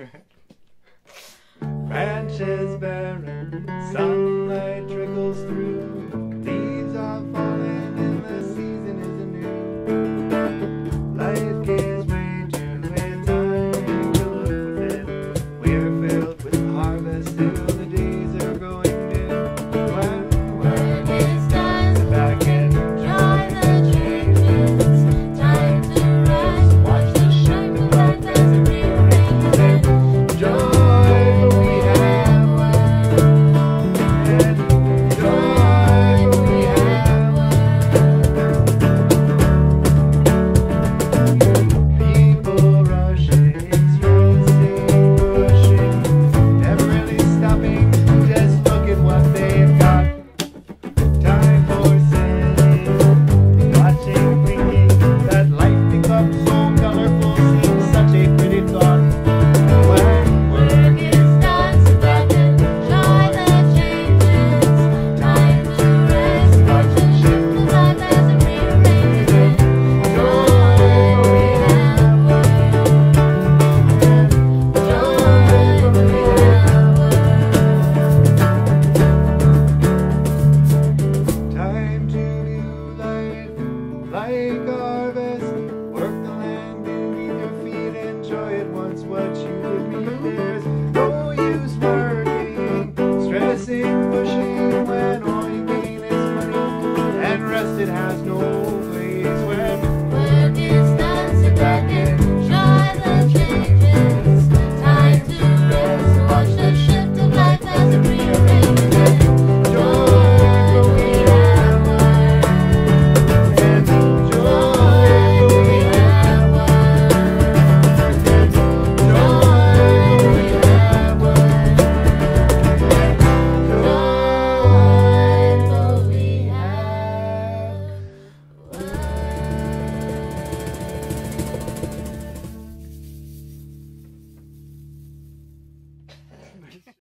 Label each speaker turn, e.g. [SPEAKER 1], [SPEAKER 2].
[SPEAKER 1] right.
[SPEAKER 2] Branches barren, sunlight Thank you.